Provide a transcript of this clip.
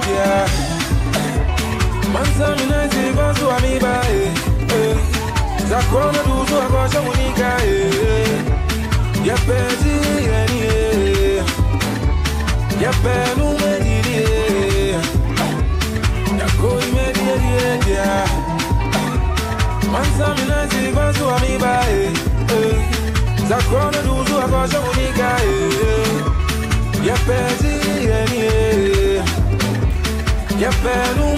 kia Mansa minaze bazu wa miba eh, eh. Za kona duzu wa kwa shamunika eh, Ya pezi yani Ya penu mediri Ya koi mediri kia Mansa minaze bazu wa miba Za kona duzu wa kwa shamunika Ya pezi yani yeni ya penu